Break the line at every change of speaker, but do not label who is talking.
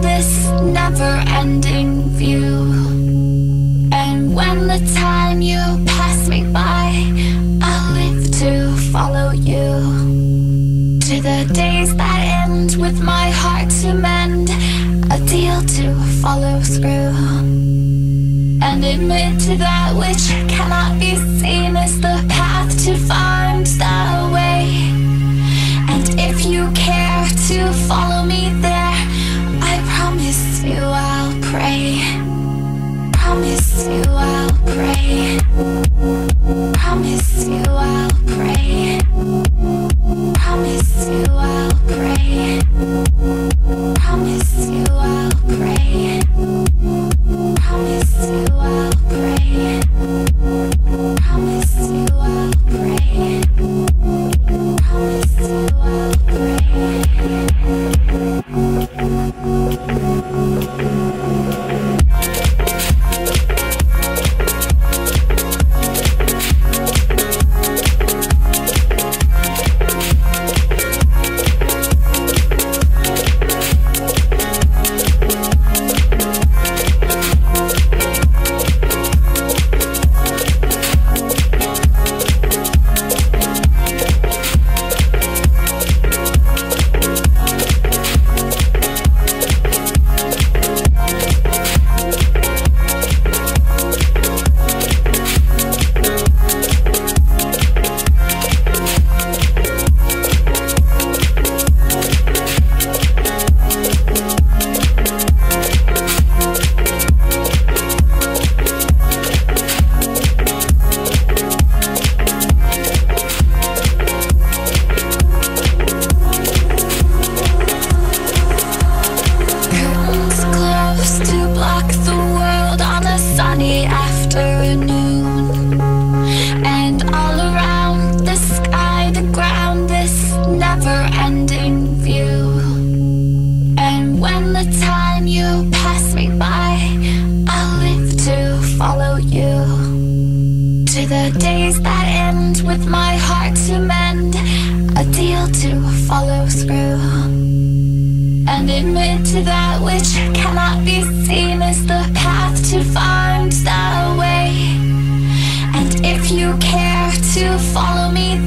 this never-ending view. And when the time you pass me by I'll live to follow you. To the days that end with my heart to mend A deal to follow through. And admit to that which cannot be seen Is the path to find pray. with my heart to mend A deal to follow through. And admit to that which cannot be seen Is the path to find the way. And if you care to follow me